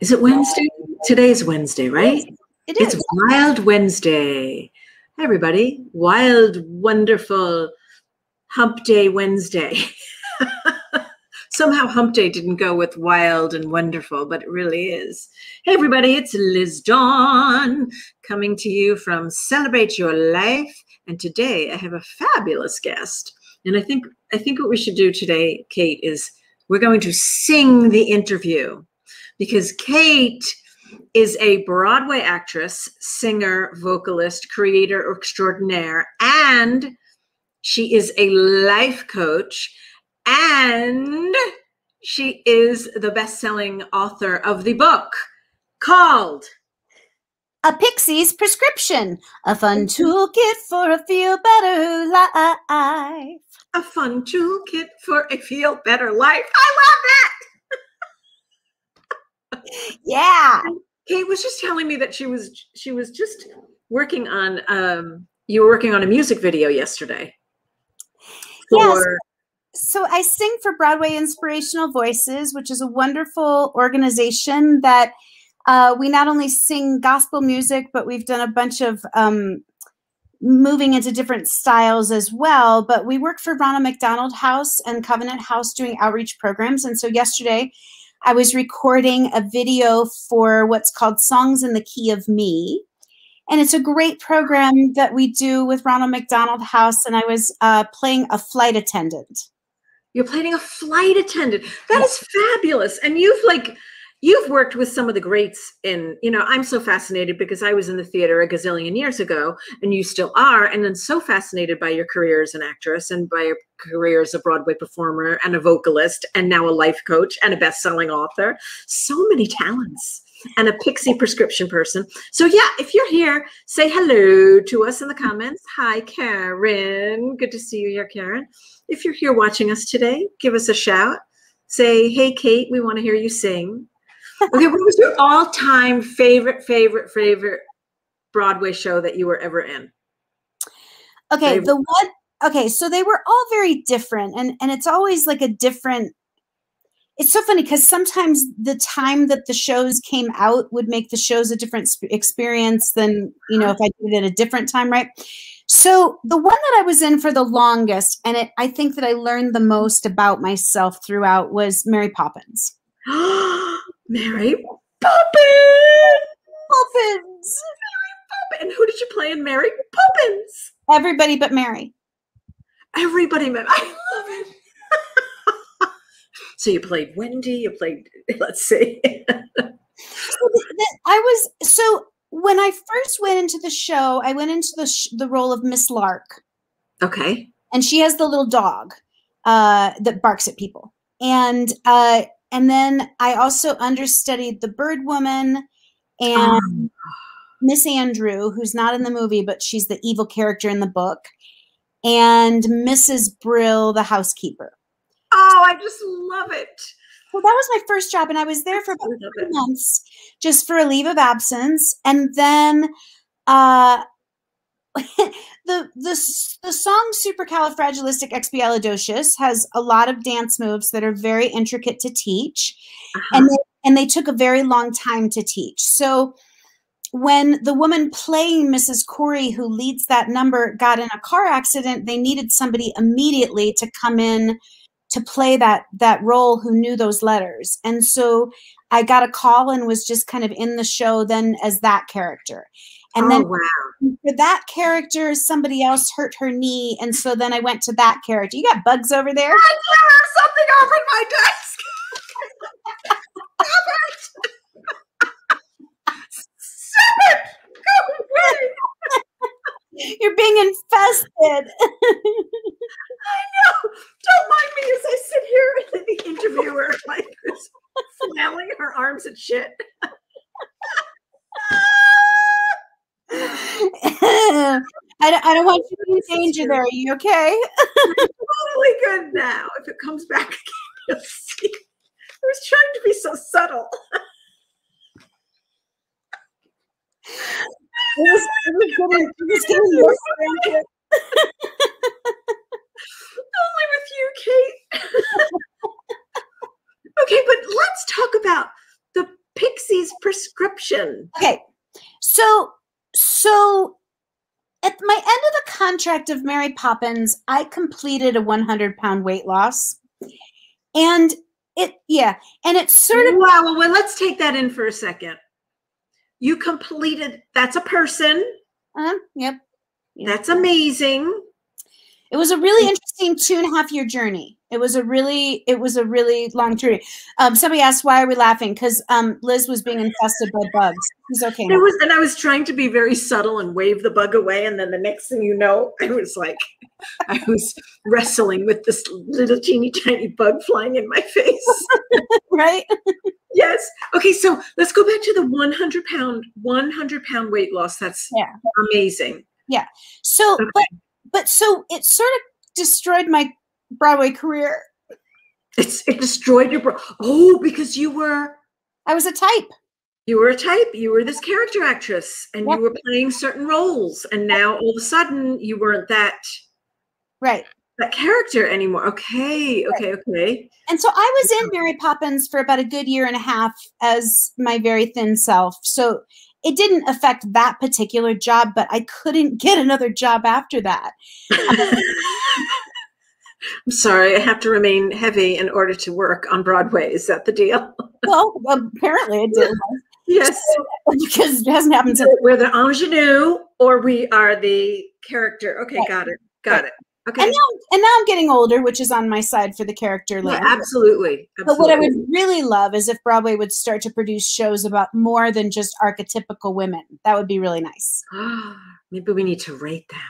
Is it Wednesday? Today's Wednesday, right? It is. It's Wild Wednesday. Hi, everybody. Wild, wonderful Hump Day Wednesday. Somehow Hump Day didn't go with wild and wonderful, but it really is. Hey, everybody, it's Liz Dawn coming to you from Celebrate Your Life. And today I have a fabulous guest. And I think I think what we should do today, Kate, is we're going to sing the interview because Kate is a Broadway actress, singer, vocalist, creator extraordinaire, and she is a life coach and she is the best-selling author of the book called A Pixie's Prescription, a fun toolkit for a feel better life. A fun toolkit for a feel better life. I love that. Yeah. Kate was just telling me that she was she was just working on um you were working on a music video yesterday. Yes. So I sing for Broadway Inspirational Voices, which is a wonderful organization that uh, we not only sing gospel music, but we've done a bunch of um, moving into different styles as well. But we work for Ronald McDonald House and Covenant House doing outreach programs. And so yesterday, I was recording a video for what's called Songs in the Key of Me. And it's a great program that we do with Ronald McDonald House. And I was uh, playing a flight attendant. You're playing a flight attendant. That is fabulous. And you've like you've worked with some of the greats in, you know, I'm so fascinated because I was in the theater a gazillion years ago and you still are. And then so fascinated by your career as an actress and by your career as a Broadway performer and a vocalist and now a life coach and a best-selling author. So many talents and a pixie prescription person. So yeah, if you're here, say hello to us in the comments. Hi, Karen. Good to see you here, Karen. If you're here watching us today, give us a shout. Say, hey, Kate, we want to hear you sing okay, what was your all-time favorite, favorite, favorite Broadway show that you were ever in? Okay, favorite. the one. Okay, so they were all very different, and and it's always like a different. It's so funny because sometimes the time that the shows came out would make the shows a different experience than you know uh-huh. if I did it at a different time, right? So the one that I was in for the longest, and it, I think that I learned the most about myself throughout was Mary Poppins. Mary Poppins. Poppins. Mary Poppins. And who did you play in Mary Poppins? Everybody but Mary. Everybody but I love it. so you played Wendy. You played. Let's see. I was so when I first went into the show, I went into the sh- the role of Miss Lark. Okay. And she has the little dog uh, that barks at people, and uh, and then I also understudied the Bird Woman and um. Miss Andrew, who's not in the movie, but she's the evil character in the book, and Mrs. Brill, the housekeeper. Oh, I just love it. Well, that was my first job, and I was there for about two months just for a leave of absence. And then uh, the the the song supercalifragilisticexpialidocious has a lot of dance moves that are very intricate to teach uh-huh. and they, and they took a very long time to teach. So when the woman playing mrs corry who leads that number got in a car accident they needed somebody immediately to come in to play that that role who knew those letters. And so i got a call and was just kind of in the show then as that character and oh, then wow. for that character, somebody else hurt her knee. And so then I went to that character. You got bugs over there? I do something over my desk. Stop it. Stop it. Go away. You're being infested. I know. Don't mind me as I sit here and the interviewer like flailing her arms and shit. I, don't, I don't want you to be in danger there. Are you okay? totally good now. If it comes back again, you'll see. I was trying to be so subtle. it was, it was getting, it was getting more frantic. Only with you, Kate. okay, but let's talk about the Pixie's prescription? Okay. So at my end of the contract of Mary Poppins, I completed a 100 pound weight loss. And it, yeah, and it's sort of. Wow. Well, well, let's take that in for a second. You completed, that's a person. Uh, yep. That's amazing. It was a really interesting two and a half year journey. It was a really, it was a really long journey. Um, somebody asked why are we laughing? Because um, Liz was being infested by bugs. He's okay. It was, and I was trying to be very subtle and wave the bug away, and then the next thing you know, I was like, I was wrestling with this little teeny tiny bug flying in my face. right? yes. Okay, so let's go back to the 100 pound, 100 pound weight loss. That's yeah, amazing. Yeah. So, okay. but but so it sort of destroyed my Broadway career. It's it destroyed your bro. Oh, because you were I was a type. You were a type. You were this character actress, and you were playing certain roles. And now all of a sudden, you weren't that right that character anymore. Okay, okay, right. okay. And so I was in Mary Poppins for about a good year and a half as my very thin self. So it didn't affect that particular job, but I couldn't get another job after that. Um, I'm sorry, I have to remain heavy in order to work on Broadway. Is that the deal? well, apparently it did. Yes. because it hasn't happened since. We're the ingenue or we are the character. Okay, right. got it. Got right. it. Okay. And now, and now I'm getting older, which is on my side for the character. Yeah, absolutely. absolutely. But what I would really love is if Broadway would start to produce shows about more than just archetypical women. That would be really nice. Maybe we need to rate them.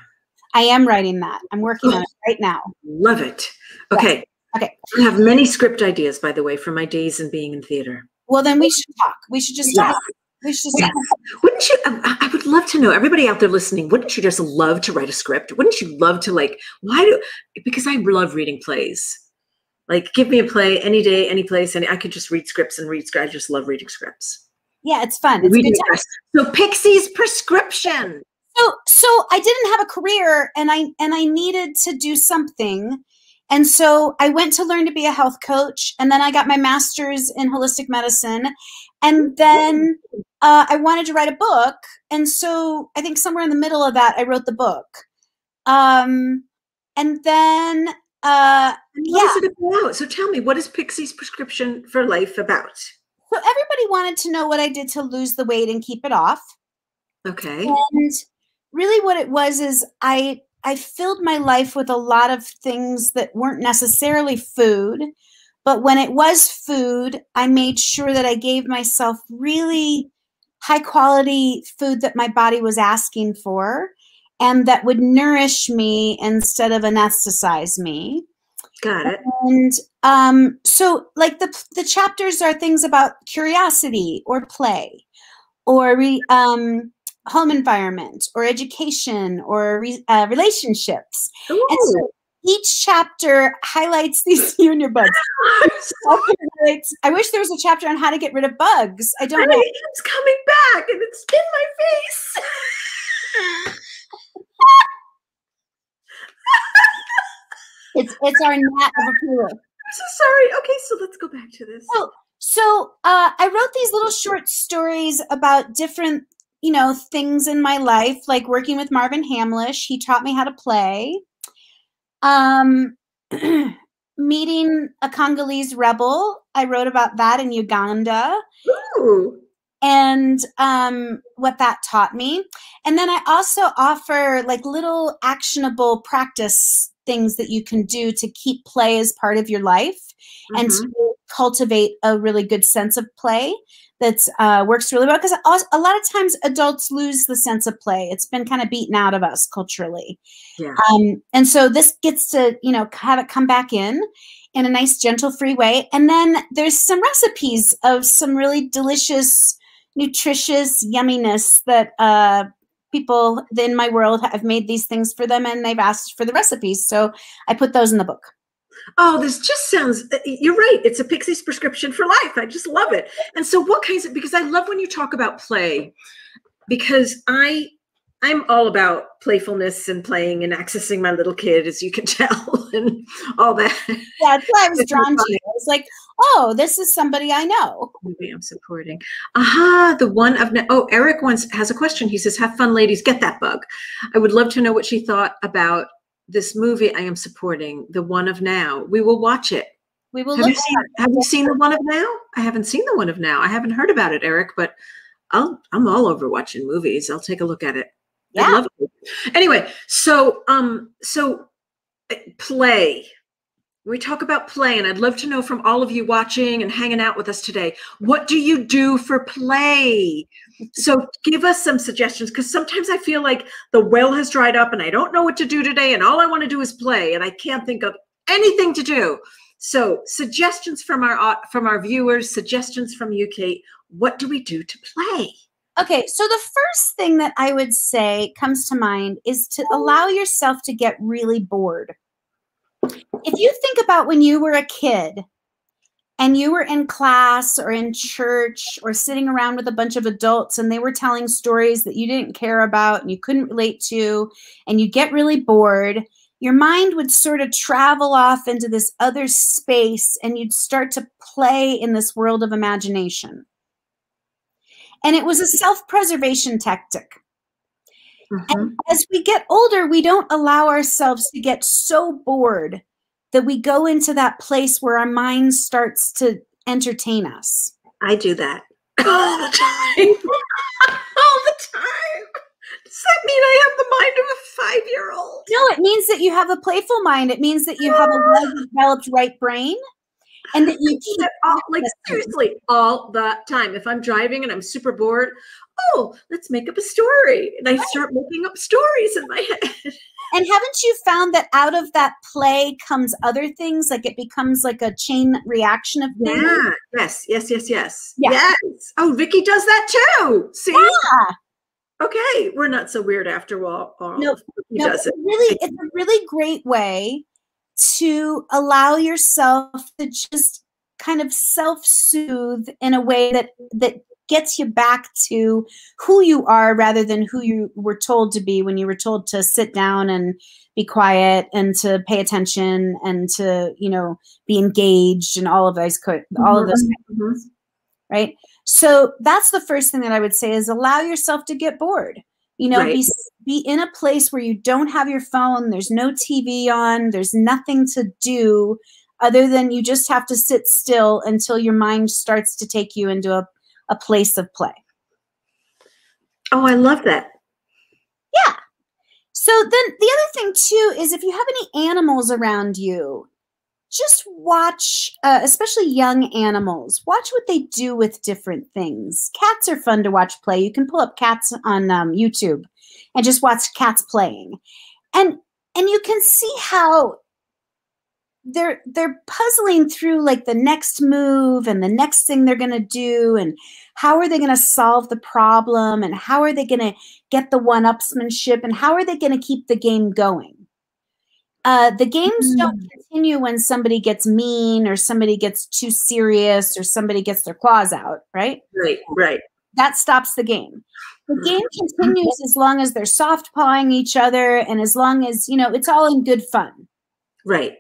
I am writing that. I'm working on it right now. Love it. Okay. Okay. I have many script ideas, by the way, from my days in being in theater. Well, then we should talk. We should just talk. We should just Wouldn't you? Um, I would love to know. Everybody out there listening, wouldn't you just love to write a script? Wouldn't you love to like? Why do? Because I love reading plays. Like, give me a play any day, any place, and I could just read scripts and read scripts. I just love reading scripts. Yeah, it's fun. It's reading so Pixie's prescription. So, so I didn't have a career, and I and I needed to do something. And so I went to learn to be a health coach, and then I got my master's in holistic medicine. And then uh, I wanted to write a book. And so I think somewhere in the middle of that, I wrote the book. Um, and then, uh, what yeah. it about? So tell me, what is Pixie's prescription for life about? So everybody wanted to know what I did to lose the weight and keep it off. Okay. And really what it was is I I filled my life with a lot of things that weren't necessarily food, but when it was food, I made sure that I gave myself really high quality food that my body was asking for and that would nourish me instead of anesthetize me. Got it. And um, so, like the the chapters are things about curiosity or play, or re, um, home environment, or education, or re, uh, relationships. Ooh. And so, each chapter highlights these you and your bugs. I wish there was a chapter on how to get rid of bugs. I don't know. It's coming back and it's in my face. it's it's our gnat of approval. I'm so sorry. Okay, so let's go back to this. So, so uh, I wrote these little short stories about different, you know, things in my life, like working with Marvin Hamlisch. He taught me how to play. Um, meeting a Congolese rebel. I wrote about that in Uganda. Ooh. And um, what that taught me. And then I also offer like little actionable practice things that you can do to keep play as part of your life mm-hmm. and to cultivate a really good sense of play that uh, works really well because a lot of times adults lose the sense of play. It's been kind of beaten out of us culturally. Yeah. Um, and so this gets to, you know, have it come back in in a nice, gentle, free way. And then there's some recipes of some really delicious, nutritious yumminess that uh, people in my world have made these things for them and they've asked for the recipes. So I put those in the book. Oh, this just sounds, uh, you're right. It's a Pixie's prescription for life. I just love it. And so, what kinds of, because I love when you talk about play, because I, I'm all about playfulness and playing and accessing my little kid, as you can tell, and all that. Yeah, that's why I was drawn to you. It's like, oh, this is somebody I know. Movie I'm supporting. Aha, the one of. Oh, Eric once has a question. He says, "Have fun, ladies. Get that bug." I would love to know what she thought about this movie I am supporting, the one of now. We will watch it. We will Have look you seen Have you seen the one of now? I haven't seen the one of now. I haven't heard about it, Eric, but I'll I'm all over watching movies. I'll take a look at it. Yeah. Anyway, so um so uh, play. We talk about play, and I'd love to know from all of you watching and hanging out with us today. What do you do for play? So give us some suggestions because sometimes I feel like the well has dried up and I don't know what to do today, and all I want to do is play, and I can't think of anything to do. So suggestions from our uh, from our viewers, suggestions from you, Kate. What do we do to play? Okay, so the first thing that I would say comes to mind is to allow yourself to get really bored. If you think about when you were a kid and you were in class or in church or sitting around with a bunch of adults and they were telling stories that you didn't care about and you couldn't relate to, and you get really bored, your mind would sort of travel off into this other space and you'd start to play in this world of imagination. And it was a self preservation tactic. Mhm. As we get older, we don't allow ourselves to get so bored that we go into that place where our mind starts to entertain us. I do that all the time. all the time. Does that mean I have the mind of a five year old? No, it means that you have a playful mind. It means that you have a well developed right brain and that you keep all, like seriously all the time. If I'm driving and I'm super bored, oh, let's make up a story. And I start making up stories in my head. And haven't you found that out of that play comes other things? Like it becomes like a chain reaction of things? Yeah. Yes. Yes. Yes. Yes. Yeah. Yes. Oh, Vicky does that too. See. Yeah. Okay, we're not so weird after all. all No, No, it's really it's a really great way to allow yourself to just kind of self-soothe in a way that that gets you back to who you are rather than who you were told to be when you were told to sit down and be quiet and to pay attention and to you know be engaged and all of those all of those Mhm. right? So that's the first thing that i would say is allow yourself to get bored you know Right. be be in a place where you don't have your phone there's no tv on there's nothing to do other than you just have to sit still until your mind starts to take you into a, a place of play Oh, I love that. Yeah. So then the other thing too is if you have any animals around you just watch uh, especially young animals watch what they do with different things. Cats are fun to watch play. You can pull up cats on um, youtube and just watch cats playing. And and you can see how they're they're puzzling through like the next move and the next thing they're going to do and how are they going to solve the problem and how are they going to get the one upsmanship and how are they going to keep the game going uh, the games don't continue when somebody gets mean or somebody gets too serious or somebody gets their claws out right Right, right. that stops the game. The game continues as long as they're soft pawing each other and as long as, you know, it's all in good fun. Right.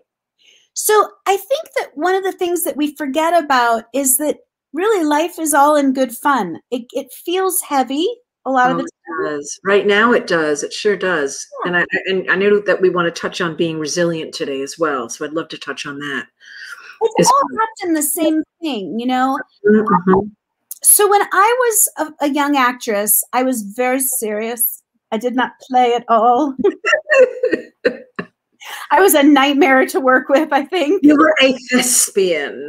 So I think that one of the things that we forget about is that really life is all in good fun. It, it feels heavy a lot of Oh, the it does. Right now it does. It sure does. And I and I know that we want to touch on being resilient today as well. So I'd love to touch on that. It's It's- all wrapped in the same thing, you know? Mhm. So when I was a, a young actress, I was very serious. I did not play at all. I was a nightmare to work with, I think. you were a thespian.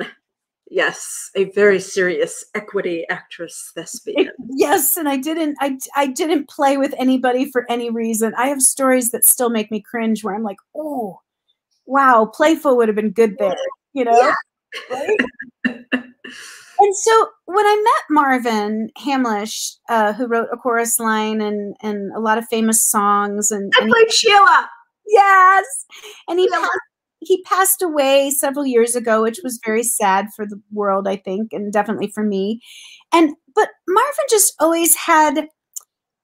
Yes, a very serious equity actress thespian. Yes, and I didn't I I didn't play with anybody for any reason. I have stories that still make me cringe where I'm like, "Oh, wow, playful would have been good there." You know? Yeah. Right? and so when I met Marvin Hamlisch, uh, who wrote a chorus line and and a lot of famous songs and, I and he- played Sheila. yes, and he. He passed away several years ago, which was very sad for the world, I think, and definitely for me. And but Marvin just always had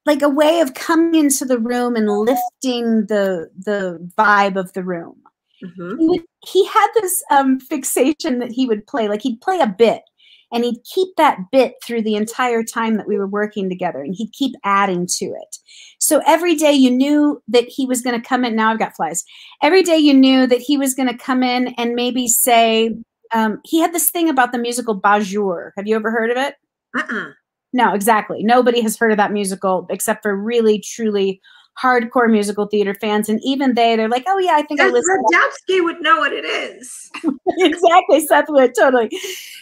like a way of coming into the room and lifting the the vibe of the room. Mm-hmm. He, would, he had this um, fixation that he would play, like he'd play a bit and he'd keep that bit through the entire time that we were working together and he'd keep adding to it. So every day you knew that he was going to come in. Now I've got flies. Every day you knew that he was going to come in and maybe say, um, he had this thing about the musical Bajour. Have you ever heard of it? Uh-uh. No, exactly. Nobody has heard of that musical except for really, truly hardcore musical theater fans, and even they, they're like, "Oh yeah, I think Seth I listened." Rudetsky would know what it is. exactly, Seth would totally.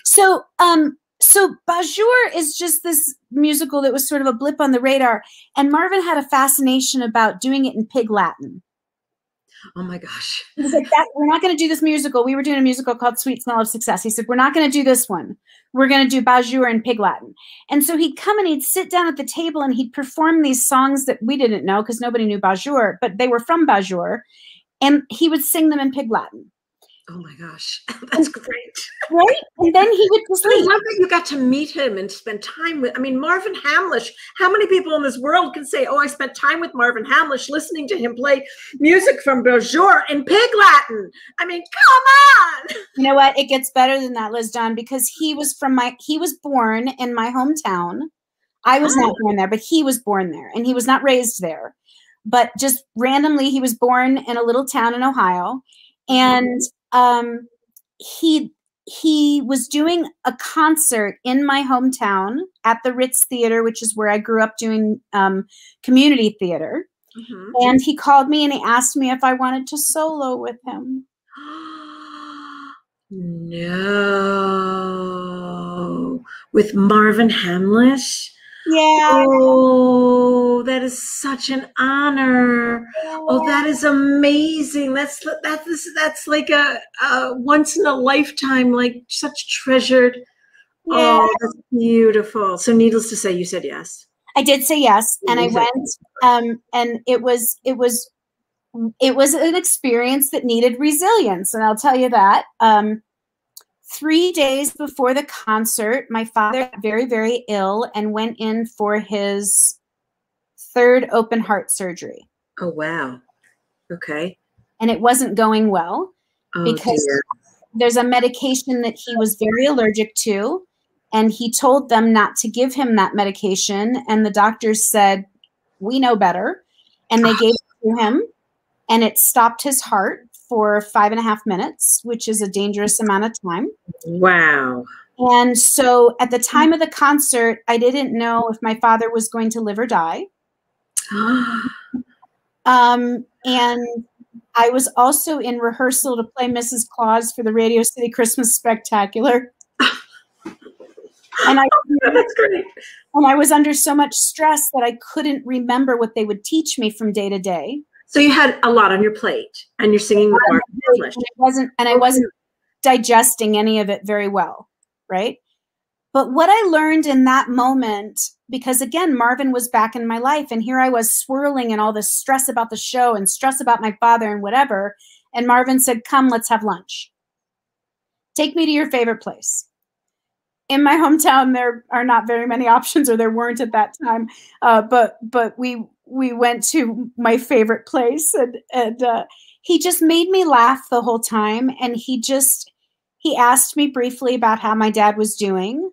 So, um, so Bajour is just this musical that was sort of a blip on the radar, and Marvin had a fascination about doing it in Pig Latin. Oh my gosh. He's like, that, we're not going to do this musical. We were doing a musical called Sweet Smell of Success. He said, we're not going to do this one. We're going to do Bajour in Pig Latin. And so he'd come and he'd sit down at the table and he'd perform these songs that we didn't know because nobody knew Bajour, but they were from Bajour. And he would sing them in Pig Latin. Oh my gosh, that's great. Right? And then he would just leave. I love that you got to meet him and spend time with. I mean, Marvin Hamlisch, How many people in this world can say, "Oh, I spent time with Marvin Hamlisch listening to him play music from Bajour in Pig Latin"? I mean, come on. You know what? It gets better than that, Liz Dawn, because he was from my. He was born in my hometown. I was oh. not born there, but he was born there, and he was not raised there. But just randomly, he was born in a little town in Ohio, mm-hmm. and um, he he was doing a concert in my hometown at the Ritz Theater, which is where I grew up doing um, community theater. Mm-hmm. And he called me and he asked me if I wanted to solo with him. no. With Marvin Hamlisch? Yeah. Oh, that is such an honor. Yeah. Oh, that is amazing. That's that's that's like a, a once in a lifetime, like such treasured. Yeah. Oh, that's beautiful. So, needless to say, you said yes. I did say yes, and I went. Um, and it was it was it was an experience that needed resilience, and I'll tell you that. Um, three days before the concert, my father got very, very ill and went in for his third open heart surgery. Oh, wow. Okay. And it wasn't going well oh, because dear. there's a medication that he was very allergic to. And he told them not to give him that medication. And the doctors said, We know better. And they gave it to him. And it stopped his heart for five and a half minutes, which is a dangerous amount of time. Wow. And so at the time of the concert, I didn't know if my father was going to live or die. um, and I was also in rehearsal to play Mrs. Claus for the Radio City Christmas Spectacular. and I that's great. And I was under so much stress that I couldn't remember what they would teach me from day to day. So you had a lot on your plate, and you're singing with Marvin Hamlisch. It wasn't, and I wasn't digesting any of it very well, right? But what I learned in that moment, because again, Marvin was back in my life, and here I was swirling in all this stress about the show and stress about my father and whatever. And Marvin said, Come, let's have lunch. Take me to your favorite place. In my hometown, there are not very many options, or there weren't at that time. Uh, but but we we went to my favorite place and and uh, he just made me laugh the whole time and he just he asked me briefly about how my dad was doing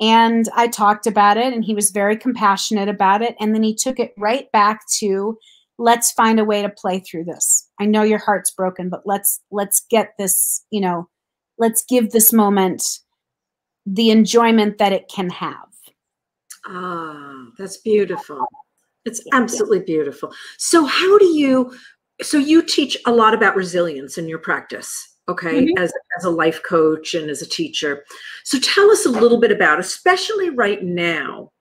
and I talked about it and he was very compassionate about it and then he took it right back to let's find a way to play through this. I know your heart's broken but let's let's get this, you know, let's give this moment the enjoyment that it can have. Ah, that's beautiful. It's absolutely beautiful. So how do you so you teach a lot about resilience in your practice, okay, mm-hmm. as as a life coach and as a teacher. So tell us a little bit about especially right now.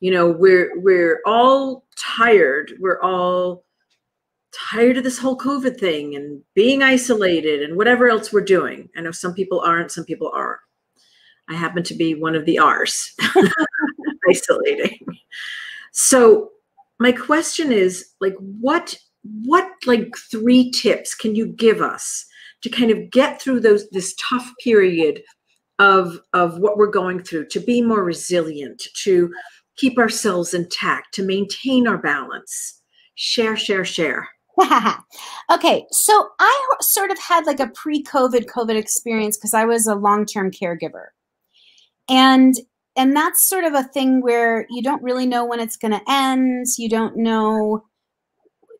You know, we're we're all tired. We're all tired of this whole COVID thing and being isolated and whatever else we're doing. I know some people aren't, some people are. I happen to be one of the R's, isolating. So my question is like what what like three tips can you give us to kind of get through those this tough period of of what we're going through to be more resilient to keep ourselves intact to maintain our balance share share share okay, so I sort of had like a pre-COVID COVID experience because I was a long-term caregiver. And and that's sort of a thing where you don't really know when it's going to end. You don't know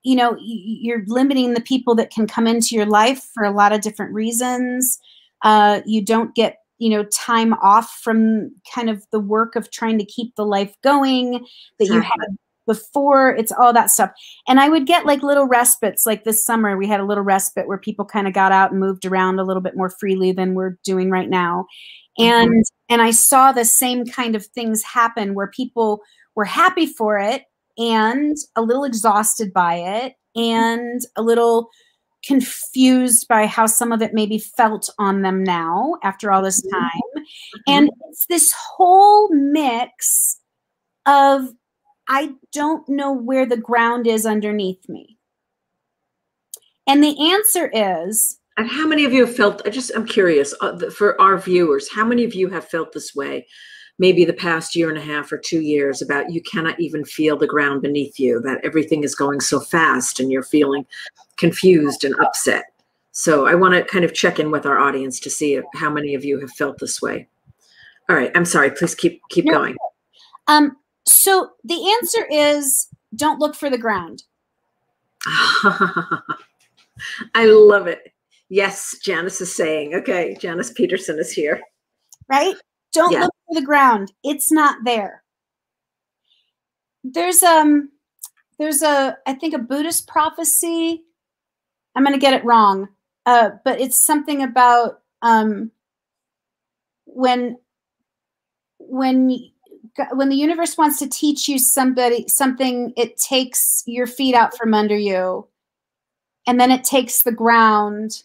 you know, you're limiting the people that can come into your life for a lot of different reasons. Uh, you don't get you know time off from kind of the work of trying to keep the life going that you had before it's all that stuff and i would get like little respites like this summer we had a little respite where people kind of got out and moved around a little bit more freely than we're doing right now and mm -hmm. and i saw the same kind of things happen where people were happy for it and a little exhausted by it and a little confused by how some of it maybe felt on them now after all this mm-hmm. time mm -hmm. and it's this whole mix of I don't know where the ground is underneath me. And the answer is. And how many of you have felt, I just, I'm curious uh, for our viewers, how many of you have felt this way? Maybe the past year and a half or two years about you cannot even feel the ground beneath you, that everything is going so fast and you're feeling confused and upset. So I want to kind of check in with our audience to see if, how many of you have felt this way. All right, I'm sorry. Please keep keep no. going. Um, so the answer is don't look for the ground. I love it. Yes, Janice is saying. Okay, Janice Peterson is here. Right? Don't yeah. look for the ground. It's not there. There's um there's a I think a Buddhist prophecy. I'm going to get it wrong. Uh but it's something about um when when when the universe wants to teach you somebody something it takes your feet out from under you and then it takes the ground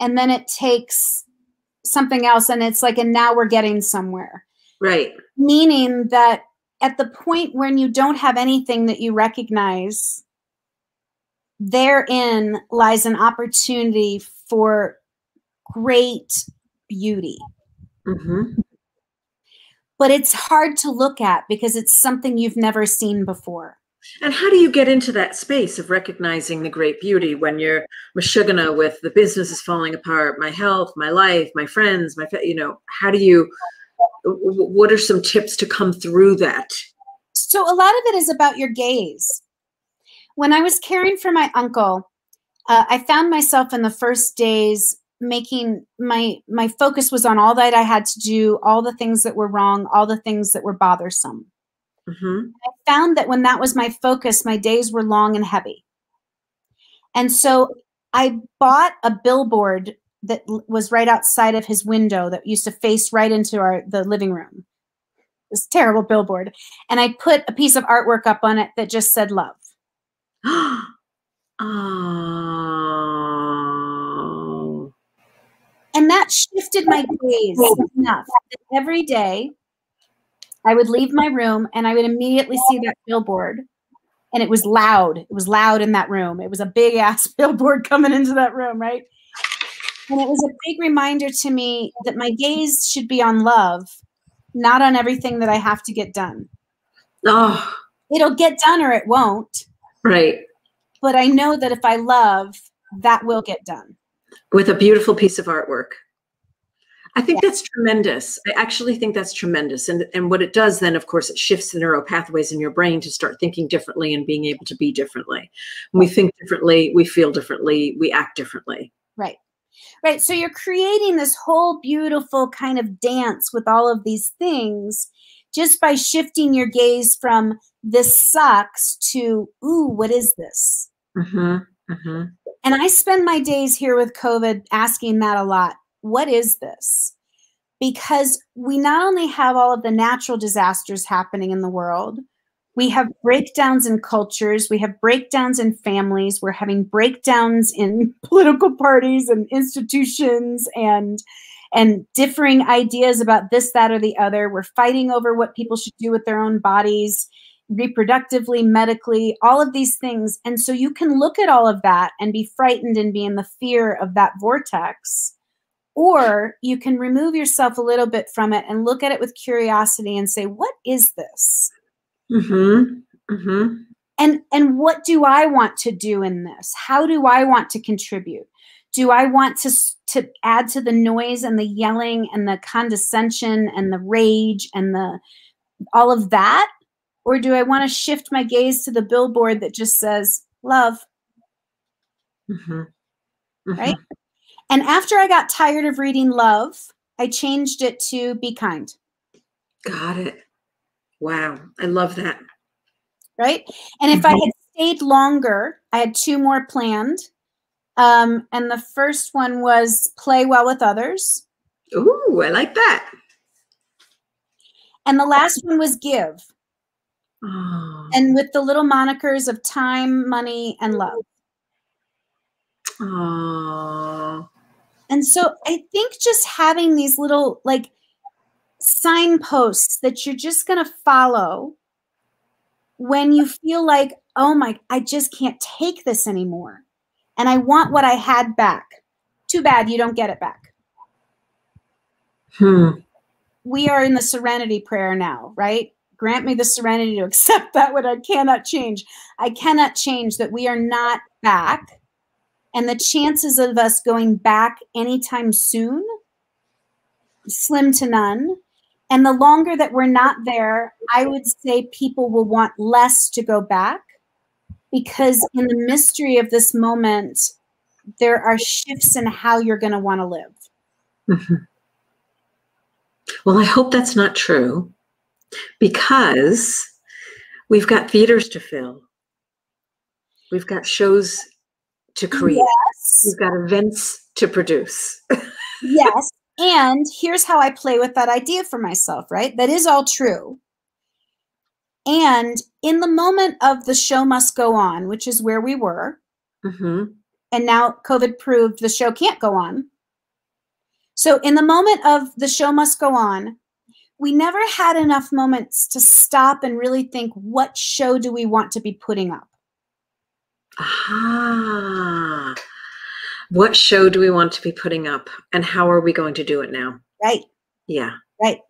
and then it takes something else and it's like and now we're getting somewhere. Right. Meaning that at the point when you don't have anything that you recognize therein lies an opportunity for great beauty. Mm-hmm. But it's hard to look at because it's something you've never seen before. And how do you get into that space of recognizing the great beauty when you're mashugana with the business is falling apart, my health, my life, my friends, my, you know, how do you, what are some tips to come through that? So a lot of it is about your gaze. When I was caring for my uncle, uh, I found myself in the first days making my my focus was on all that I had to do, all the things that were wrong, all the things that were bothersome. Mm-hmm. I found that when that was my focus, my days were long and heavy. And so I bought a billboard that was right outside of his window that used to face right into our the living room. This terrible billboard. And I put a piece of artwork up on it that just said love. oh. And that shifted my gaze enough that every day I would leave my room and I would immediately see that billboard. And it was loud. It was loud in that room. It was a big ass billboard coming into that room, right? And it was a big reminder to me that my gaze should be on love, not on everything that I have to get done. Oh. It'll get done or it won't. Right. But I know that if I love, that will get done with a beautiful piece of artwork. I think that's tremendous. I actually think that's tremendous. And, and what it does then, of course, it shifts the neural pathways in your brain to start thinking differently and being able to be differently. When we think differently, we feel differently, we act differently. Right. Right. So you're creating this whole beautiful kind of dance with all of these things just by shifting your gaze from this sucks to, ooh, what is this? Mm-hmm. Mm-hmm. And I spend my days here with COVID asking that a lot. What is this? Because we not only have all of the natural disasters happening in the world, we have breakdowns in cultures, we have breakdowns in families, we're having breakdowns in political parties and institutions and and differing ideas about this that or the other. We're fighting over what people should do with their own bodies reproductively, medically, all of these things. And so you can look at all of that and be frightened and be in the fear of that vortex. Or you can remove yourself a little bit from it and look at it with curiosity and say, what is this? Mm-hmm. Mm-hmm. and and what do i want to do in this how do i want to contribute do i want to to add to the noise and the yelling and the condescension and the rage and the all of that or do i want to shift my gaze to the billboard that just says love Mhm. Mhm. right and after i got tired of reading love i changed it to be kind Got it. Wow. I love that. right? And if I had stayed longer, I had two more planned. Um, and the first one was play well with others. Ooh, I like that. And the last one was give. Oh, And with the little monikers of time, money, and love. oh. And so I think just having these little like signposts that you're just going to follow when you feel like, oh my, I just can't take this anymore. And I want what I had back. Too bad you don't get it back. Hmm. we are in the serenity prayer now, right? Grant me the serenity to accept that what I cannot change. I cannot change that we are not back. And the chances of us going back anytime soon, slim to none. And the longer that we're not there, I would say people will want less to go back because in the mystery of this moment, there are shifts in how you're going to want to live. Mhm. Well, I hope that's not true because we've got theaters to fill. We've got shows to create. Yes. We've got events to produce. yes. And here's how I play with that idea for myself, right? That is all true. And in the moment of the show must go on, which is where we were, hmm and now COVID proved the show can't go on. So, in the moment of the show must go on, we never had enough moments to stop and really think what show do we want to be putting up? Ah. What show do we want to be putting up and how are we going to do it now? Right. Yeah. Right.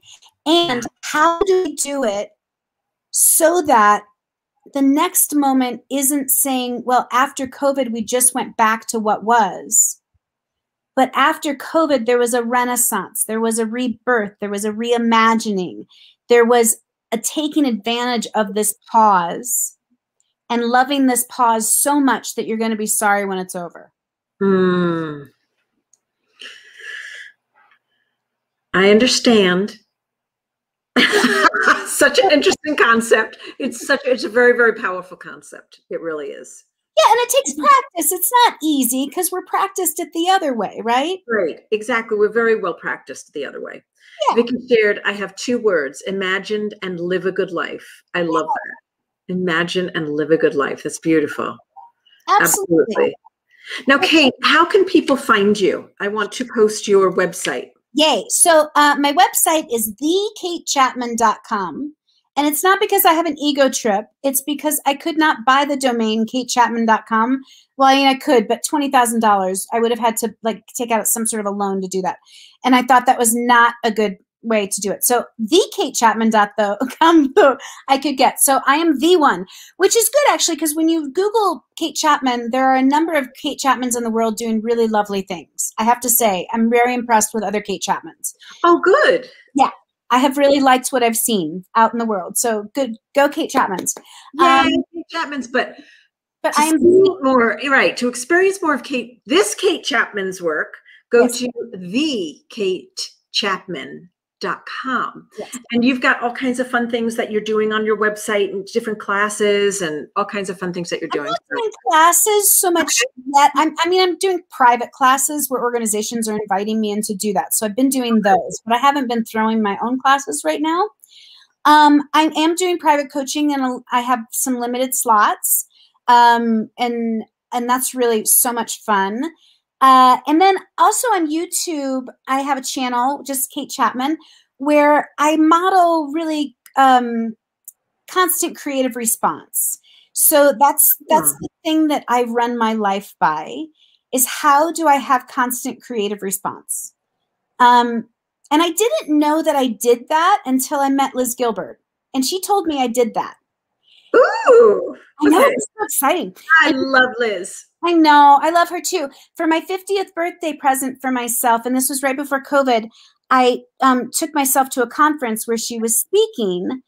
And how do we do it so that the next moment isn't saying, well, after COVID, we just went back to what was. But after COVID, there was a renaissance, there was a rebirth, there was a reimagining, there was a taking advantage of this pause and loving this pause so much that you're going to be sorry when it's over. Hmm. I understand. such an interesting concept. It's such it's a very very powerful concept. It really is. Yeah, and it takes practice. It's not easy because we're practiced it the other way, right? Right. Exactly. We're very well practiced the other way. Yeah. Vicky shared, I have two words, imagined and live a good life. I love that. Imagine and live a good life. That's beautiful. Absolutely. Now, Kate, how can people find you? I want to post your website. Yay. So uh, my website is thekatechapman.com. And it's not because I have an ego trip. It's because I could not buy the domain katechapman.com. Well, I mean, I could, but $20,000, I would have had to like take out some sort of a loan to do that. And I thought that was not a good way to do it. So thekatechapman.com I could get. So I am the one, which is good actually, because when you Google Kate Chapman, there are a number of Kate Chapmans in the world doing really lovely things. I have to say, I'm very impressed with other Kate Chapmans. Oh, good. Yeah. I have really liked what I've seen out in the world. So good, go Kate Chapman's. Yay, Um, Kate Chapman's, but But I am more right to experience more of Kate this Kate Chapman's work. Go Yes. to the Kate Chapman. Dot com Yes. and you've got all kinds of fun things that you're doing on your website and different classes and all kinds of fun things that you're I'm doing doing classes so much yet. I'm, I mean, I'm doing private classes where organizations are inviting me in to do that. So I've been doing those, but I haven't been throwing my own classes right now. Um, I am doing private coaching, and I have some limited slots, um, and and that's really so much fun. Uh, and then also on YouTube, I have a channel, just Kate Chapman, where I model really um, constant creative response. So that's that's Hmm. the thing that I run my life by is how do I have constant creative response? Um, and I didn't know that I did that until I met Liz Gilbert, and she told me I did that. Ooh. I know okay. it's so exciting. I love Liz. I know. I love her too. For my 50th birthday present for myself, and this was right before COVID, I um, took myself to a conference where she was speaking.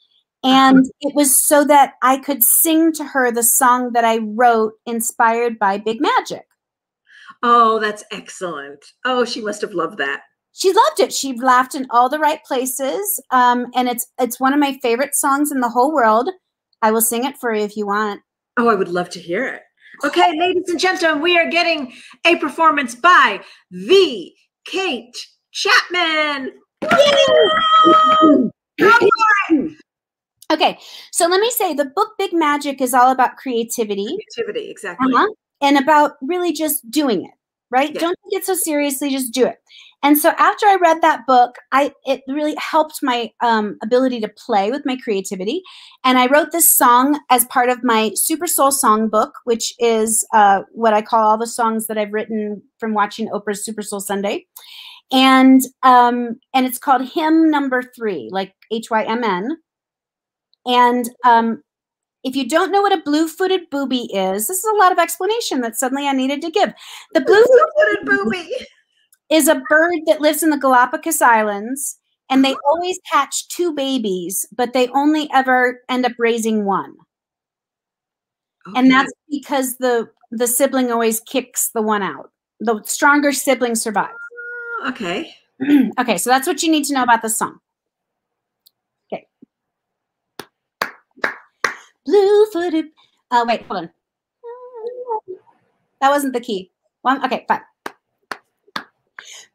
And uh-huh. it was so that I could sing to her the song that I wrote inspired by Big Magic. Oh, that's excellent. Oh, she must have loved that. She loved it. She laughed in all the right places. Um, and it's it's one of my favorite songs in the whole world. I will sing it for you if you want. Oh, I would love to hear it. Okay, ladies and gentlemen, we are getting a performance by the Kate Chapman. okay, so let me say the book Big Magic is all about creativity. Creativity, exactly. Uh-huh, and about really just doing it, right? Yeah. Don't take it so seriously, just do it. And so after I read that book, I it really helped my um, ability to play with my creativity. And I wrote this song as part of my Super Soul Song book, which is uh, what I call all the songs that I've written from watching Oprah's Super Soul Sunday. And um, and it's called Hymn Number Three, like H Y M N. And um, if you don't know what a blue-footed booby is, this is a lot of explanation that suddenly I needed to give. The blue-footed booby is a bird that lives in the Galapagos Islands and they always hatch two babies, but they only ever end up raising one. Okay. And that's because the the sibling always kicks the one out. The stronger sibling survives. Uh, okay. okay, so that's what you need to know about the song. Okay. Blue-footed. Oh, wait, hold on. That wasn't the key. One. Okay, fine.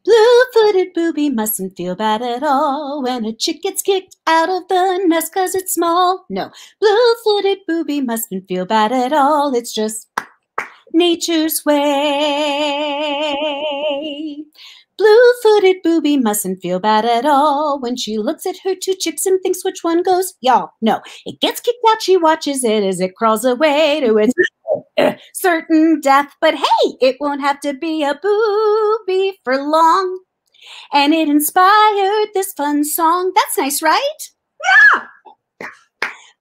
Blue-footed booby mustn't feel bad at all when a chick gets kicked out of the nest cause it's small. No, blue-footed booby mustn't feel bad at all. It's just nature's way. Blue-footed booby mustn't feel bad at all when she looks at her two chicks and thinks which one goes. Y'all, no, it gets kicked out. She watches it as it crawls away to its certain death. But hey, it won't have to be a booby for long. And it inspired this fun song. That's nice, right? Yeah.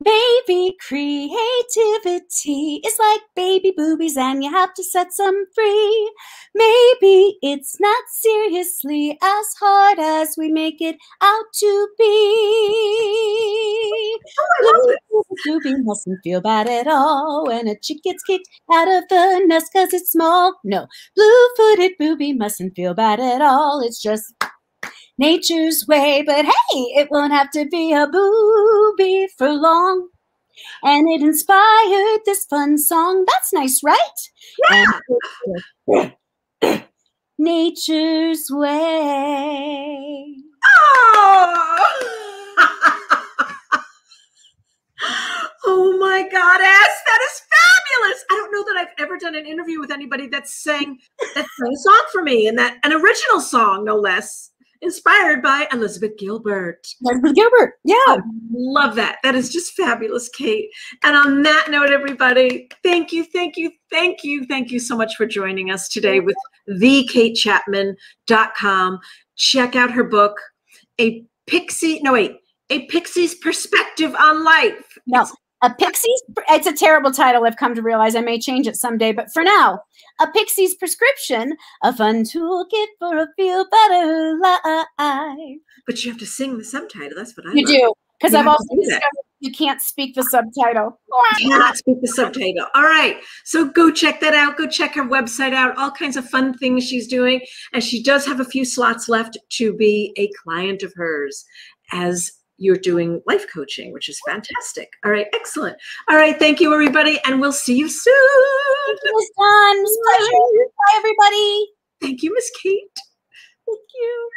Baby creativity is like baby boobies, and you have to set some free. Maybe it's not seriously as hard as we make it out to be. Oh, Booby mustn't feel bad at all when a chick gets kicked out of the nest because it's small. No, blue footed booby mustn't feel bad at all. It's just nature's way. But hey, it won't have to be a booby for long. And it inspired this fun song. That's nice, right? Yeah. nature's way. Oh! oh my God, S, that is fabulous. I don't know that I've ever done an interview with anybody that sang that sang a song for me and that an original song, no less inspired by Elizabeth Gilbert. Elizabeth Gilbert, yeah. I love that. That is just fabulous, Kate. And on that note, everybody, thank you, thank you, thank you, thank you so much for joining us today with thekatechapman.com. Check out her book, A Pixie, no, wait, A Pixie's Perspective on Life. No. A Pixie's, it's a terrible title. I've come to realize I may change it someday, but for now, A Pixie's Prescription, a fun toolkit for a feel better life. But you have to sing the subtitle. That's what I You love. do, because I've also discovered you can't speak the subtitle. You cannot speak the subtitle. All right. So go check that out. Go check her website out. All kinds of fun things she's doing. And she does have a few slots left to be a client of hers as you're doing life coaching, which is fantastic. All right, excellent. All right, thank you, everybody, and we'll see you soon. Thank you, Miss Dawn. Bye, everybody. Thank you, Miss Kate. Thank you.